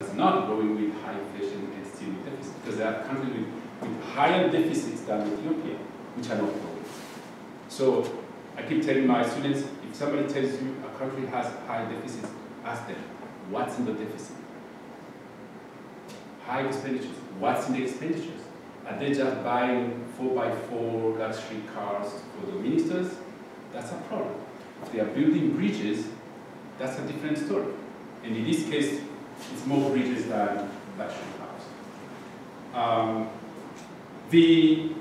is not growing with high inflation and still with deficit, because there are countries with, with higher deficits than Ethiopia, which are not growing. So I keep telling my students, if somebody tells you a country has high deficits, ask them, what's in the deficit? High expenditures. What's in the expenditures? Are they just buying 4x4 luxury cars for the ministers? That's a problem. If they are building bridges, that's a different story. And in this case, it's more bridges than luxury cars. Um, the,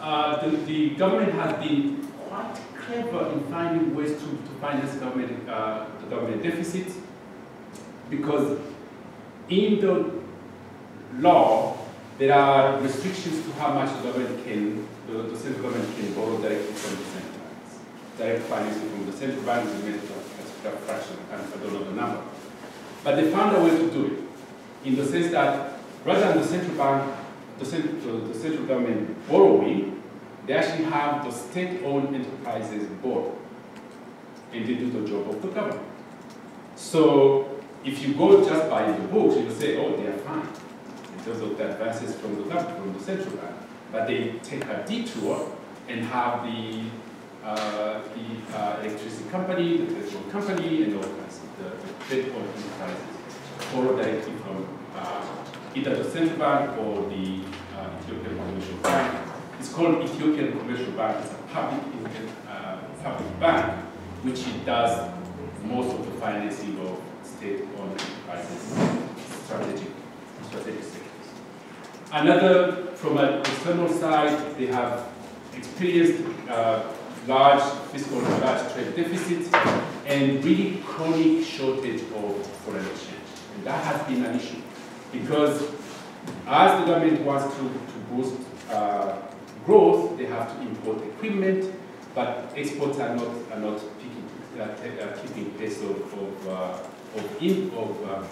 uh, the, the, government has been quite clever in finding ways to, to finance government, uh, the government deficit because in the law, there are restrictions to how much the government can, the, the central government can borrow directly from the central banks. Direct financing from the central bank is a fraction, I don't know the number. But they found a way to do it, in the sense that rather than the central bank, the, central, the central government borrowing, they actually have the state-owned enterprises borrow, and they do the job of the government. So if you go just by the books, you say, oh, they are fine in terms of the advances from the government, from the central bank. But they take a detour and have the uh, the uh, electricity company, the petrol company, and all kinds the petrol enterprises borrow directly from uh, either the central bank or the uh, Ethiopian Commercial Bank. It's called Ethiopian Commercial Bank. It's a public uh, public bank, which it does most of the financing of state-owned enterprises, strategic strategic sectors. Another, from an external side, they have experienced uh, large fiscal, and large trade deficits, and really chronic shortage of foreign exchange. And that has been an issue because as the government wants to, to boost uh, growth, they have to import equipment, but exports are not, are not picking, uh, keeping pace of, of, uh, of, in, of uh,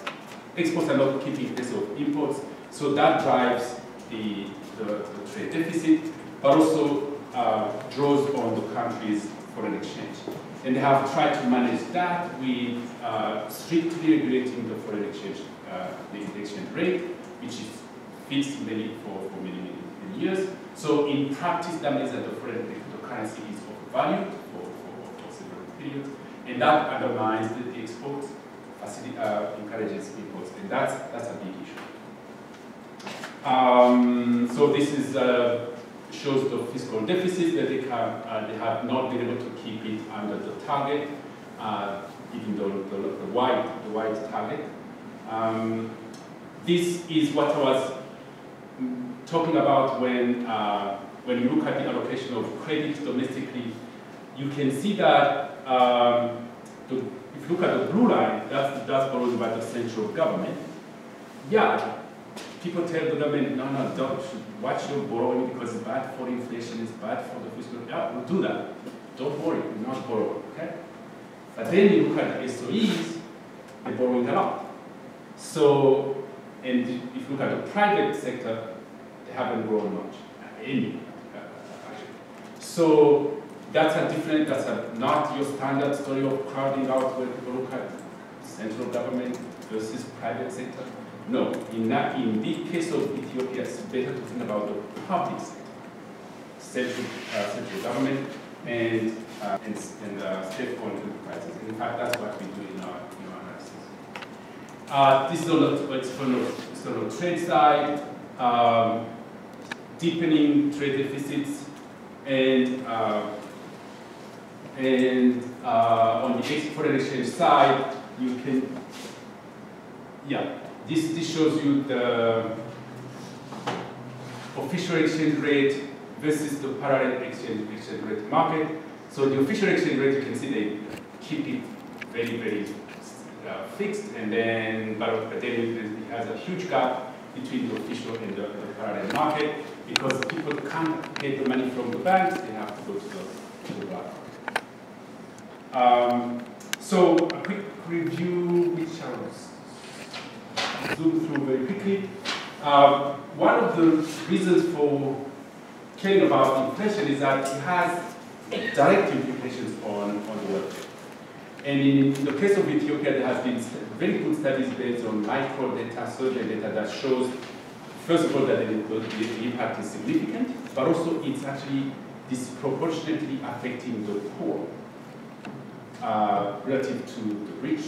exports are not keeping pace of imports, so that drives the, the, the trade deficit, but also uh, draws on the country's foreign exchange. And they have tried to manage that with uh, strictly regulating the foreign exchange, uh, the exchange rate, which is fixed mainly for, for many, many, many, years. So in practice, that means that the foreign currency is overvalued for, for, for several periods, and that undermines the, exports, uh, encourages imports, and that's, that's a big issue. Um, so this is uh, shows the fiscal deficit that they have, uh, they have not been able to keep it under the target, uh, even though the, the white the white target. Um, this is what I was talking about when uh, when you look at the allocation of credit domestically. You can see that um, the, if you look at the blue line, that's that's borrowed by the central government. Yeah, people tell the government, no, no, don't watch your borrowing because it's bad for inflation, it's bad for the fiscal. Yeah, we'll do that. Don't worry, we're not borrowing, okay? But then you look at the SOEs, they're borrowing a lot. So, and if you look at the private sector, they haven't grown much, any, uh. So that's a different, that's a, not your standard story of crowding out where people look at central government versus private sector. No, in, that, in the case of Ethiopia, it's better to think about the public sector, central, uh, central government, and, uh, and, and uh, state-owned enterprises. In fact, that's what we do in our, in our analysis. Uh, this is on the external, external trade side, um, deepening trade deficits, and uh, and uh, on the foreign exchange side, you can, yeah, this, this shows you the official exchange rate versus the parallel exchange, exchange rate market. So the official exchange rate, you can see they keep it very, very uh, fixed, and then, but, then it has a huge gap between the official and the, the, parallel market because people can't get the money from the banks, they have to go to the, to the bank. Um, so a quick review, which I was zoom through very quickly. Um, one of the reasons for caring about inflation is that it has direct implications on, on the world And in the case of Ethiopia, there has been very good studies based on micro data, survey data that shows, first of all, that the, the impact is significant, but also it's actually disproportionately affecting the poor uh, relative to the rich,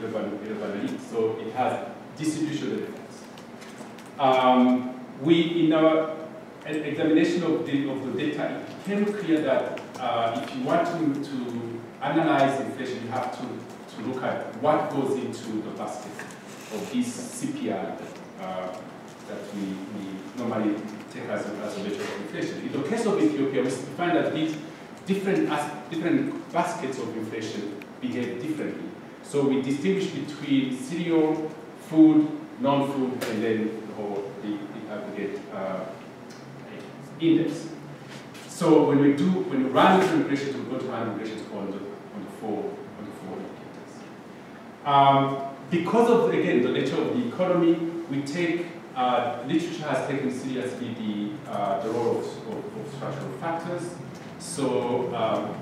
the urban, urban elite. So it has distributional effects. Um, we, in our examination of the, of the data, it became clear that uh, if you want to, to analyze inflation, you have to, to look at what goes into the basket of this CPI uh, that we, we normally take as a, as a measure of inflation. In the case of Ethiopia, we find that these different, different baskets of inflation behave differently. So we distinguish between cereal, food, non-food, and then or the, the aggregate uh, index. So when we do, when we run into regressions, we go to run regressions on the, on the four, on the four indicators. Um, because of, again, the nature of the economy, we take, uh, literature has taken seriously the, uh, the role of, of, of, structural factors. So um,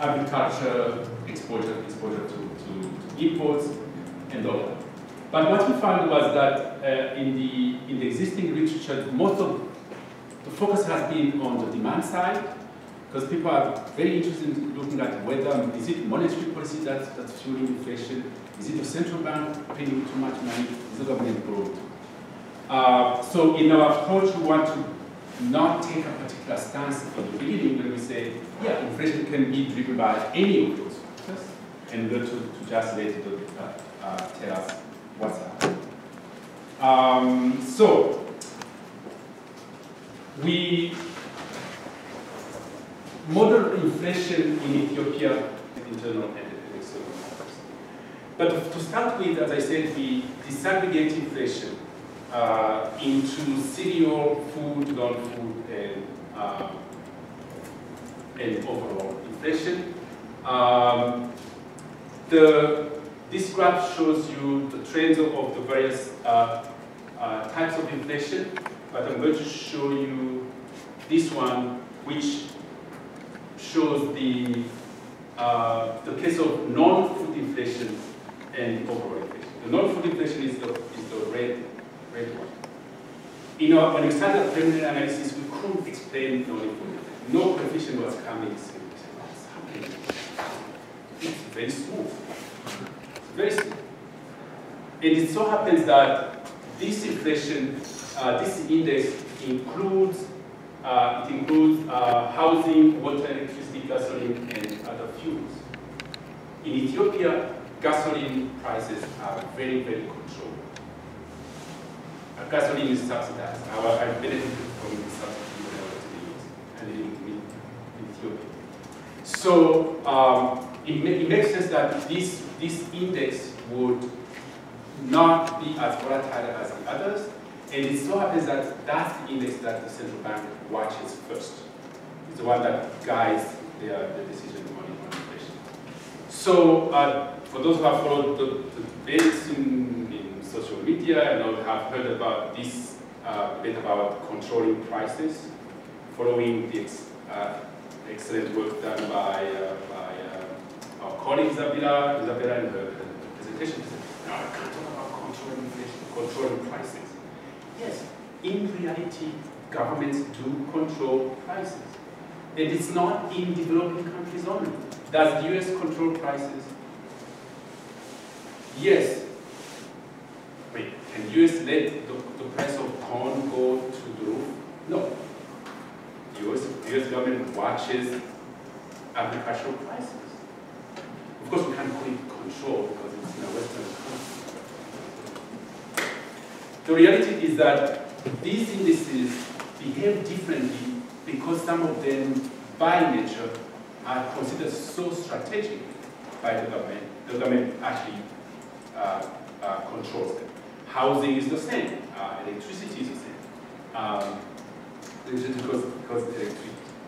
agriculture, exposure, exposure to, to, to imports, and all that. But what we found was that uh, in, the, in the existing literature, most of the focus has been on the demand side, because people are very interested in looking at whether, is it monetary policy that's, that's fueling inflation? Is it the central bank printing too much money? Is the government growth? Uh, so in our approach, we want to not take a particular stance the beginning when we say, yeah, inflation can be driven by any of those factors, and we're to, to just let it uh, uh, tell us what's happening. Um, so, we model inflation in Ethiopia internal and external factors. But to start with, as I said, we disaggregate inflation uh, into cereal, food, non-food, and, um, and overall inflation. Um, the, this graph shows you the trends of, of the various uh, uh, types of inflation but I'm going to show you this one, which shows the, uh, the case of non-food inflation and overall inflation. The non-food inflation is the, is the red, red one. When we started preliminary analysis, we couldn't explain inflation. No coefficient was coming. What's happening? It's very smooth. It's very smooth. And it so happens that this inflation uh, this index includes uh, it includes uh, housing, water, electricity, gasoline, and other fuels. In Ethiopia, gasoline prices are very, very controlled. Gasoline is subsidized. Our, I benefited from the subsidy when I in Ethiopia. So um, it, it makes sense that this, this index would not be as volatile as the others, and it so happens that that's the index that the central bank watches first. It's the one that guides their, the decision on, inflation. So uh, for those who have followed the, the in, social media and I have heard about this uh, debate about controlling prices, following the ex, uh, excellent work done by, uh, by uh, our colleague Isabella, Isabella in her, presentation. No, I can't talk about controlling controlling prices. Yes, in reality, governments do control prices. And it's not in developing countries only. Does the US control prices? Yes. Can US let the, the price of corn go to the roof? No. US, US government watches agricultural prices. Of course, we can't call it control because it's in a Western country. The reality is that these indices behave differently because some of them, by nature, are considered so strategic by the government. The government actually uh, uh, controls them. Housing is the same. Uh, electricity is the same. Um, because, because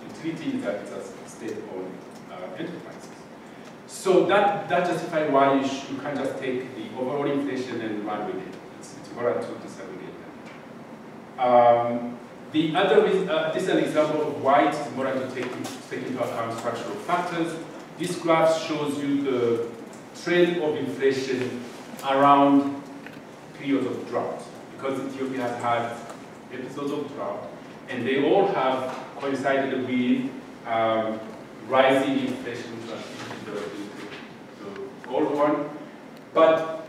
utility is a, a state-owned uh, enterprise. So that, that justifies why you, you can't just take the overall inflation and run with it. It's, it's important to disaggregate um, the other is, uh, this is an example of why it is important to take, take into account structural factors. This graph shows you the trend of inflation around periods of drought, because Ethiopia has had episodes of drought, and they all have coincided with um, rising inflation the, the, the old one. But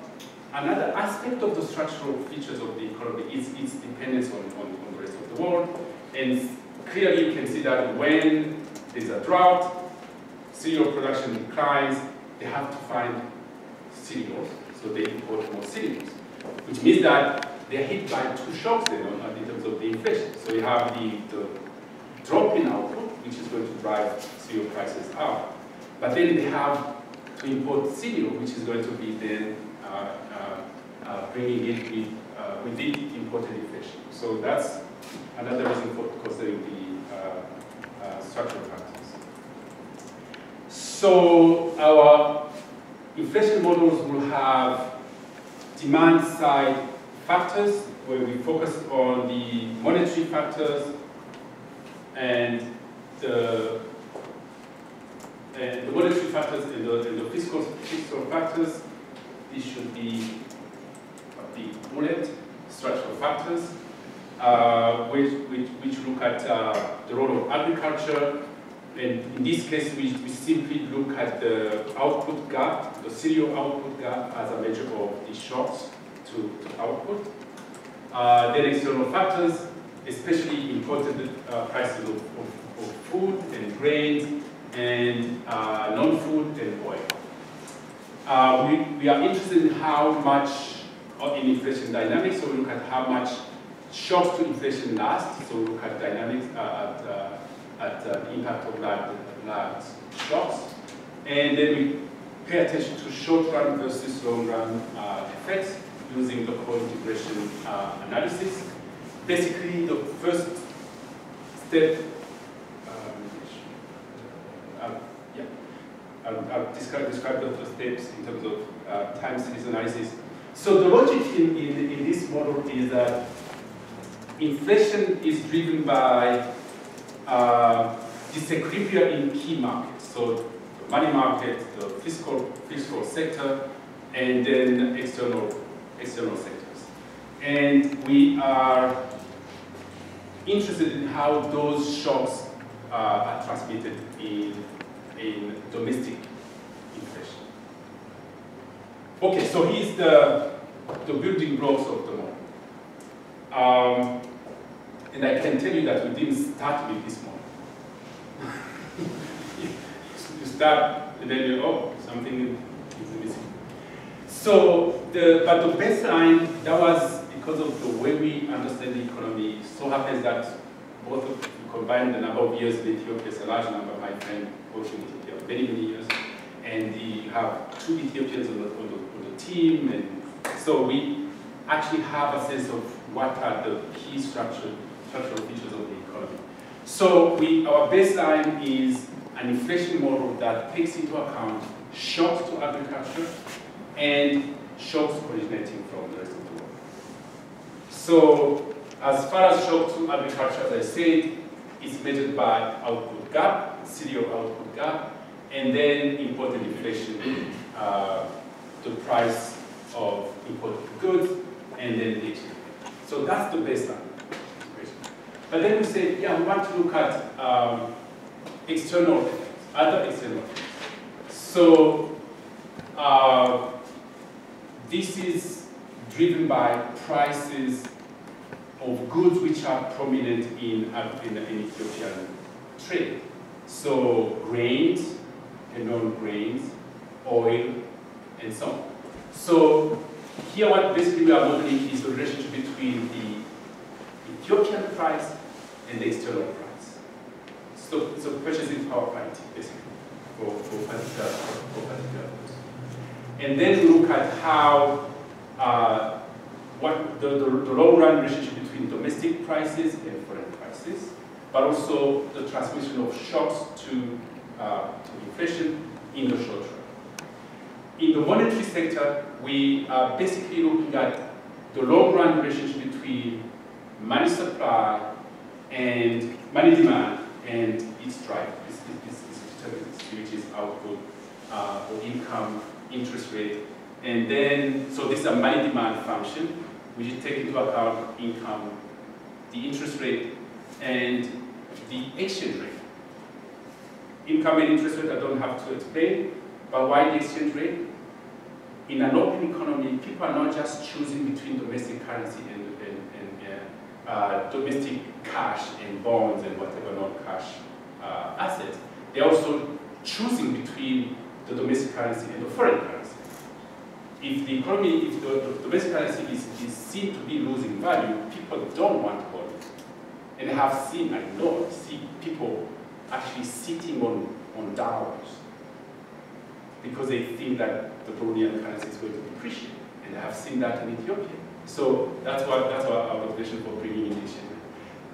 another aspect of the structural features of the economy is its dependence on, on, on the rest of the world. And clearly you can see that when there's a drought, cereal production declines, they have to find cereals, so they import more cereals, which means that they're hit by two shocks then in terms of the inflation. So you have the, the drop in output, which is going to drive cereal prices up, but then they have to import cereal, which is going to be then uh, uh, uh, bringing it with, uh, with the imported inflation. So that's another reason for considering the uh, uh, structural factors. So our inflation models will have demand side factors where we focus on the monetary factors and the, and the monetary factors and the, and the fiscal, fiscal factors. This should be a big bullet, structural factors, uh, which, which, which look at uh, the role of agriculture, and in this case, we, we simply look at the output gap, the cereal output gap as a measure of the shocks to, to output. Uh, then external factors, especially imported uh, prices of, of, of, food and grains and uh, non-food and oil. Uh, we, we are interested in how much in inflation dynamics, so we look at how much shocks to inflation last, so we look at dynamics uh, at uh, at uh, the impact of large, shocks. And then we pay attention to short-run versus long-run uh, effects using the co-integration uh, analysis. Basically, the first step, um, uh, yeah, I'll, I'll, describe, describe the first steps in terms of uh, time series analysis. So the logic in, in, in this model is that inflation is driven by uh, disequilibrium in key markets. So the money market, the fiscal, fiscal sector, and then external, external sectors. And we are interested in how those shocks uh, are transmitted in, in domestic inflation. Okay, so here's the, the building blocks of the model. Um, and I can tell you that we didn't start with this model. you start and then you, oh, something is missing. So, the, but the baseline, that was because of the way we understand the economy. So happens that both of you combined the number of years in Ethiopia, it's a large number. My friend worked in Ethiopia many, many years. And you have two Ethiopians on the, on the, on the team. And so we actually have a sense of what are the key structures structural features of the economy. So we, our baseline is an inflation model that takes into account shocks to agriculture and shocks originating from the rest of the world. So as far as shocks to agriculture, as I said, it's measured by output gap, cereal output gap, and then imported inflation, uh, the price of imported goods, and then the. So that's the baseline. But then we say, yeah, we want to look at um, external effects, other external effects. So uh, this is driven by prices of goods which are prominent in, in, in Ethiopian trade. So grains and non-grains, oil, and so on. So here what basically we are modeling is the relationship between the Ethiopian price and the external price. So, so purchasing power parity, basically, for, for, particular, for particular goods. And then we look at how uh, what the, the, the long-run relationship between domestic prices and foreign prices, but also the transmission of shocks to, uh, to inflation in the short run. In the monetary sector, we are basically looking at the long-run relationship between money supply and money demand and its drive, its, its, its determinants. which is output uh, or income, interest rate. And then, so this is a money demand function, which is take into account income, the interest rate, and the exchange rate. Income and interest rate I don't have to explain, but why the exchange rate? In an open economy, people are not just choosing between domestic currency and, and, and uh, domestic cash and bonds and whatever non-cash uh, assets. They're also choosing between the domestic currency and the foreign currency. If the economy, if the, the domestic currency is, is seen to be losing value, people don't want to hold it. And I have seen, I know, see people actually sitting on, on dollars because they think that the Burundian currency is going to depreciate. And I have seen that in Ethiopia. So that's what that's what our motivation for bringing in exchange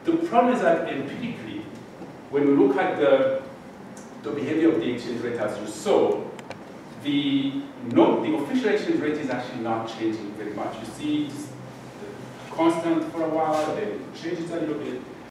The problem is that empirically, when we look at the, the behavior of the exchange rate as you saw, the, no, the official exchange rate is actually not changing very much. You see it's constant for a while, then it changes a little bit.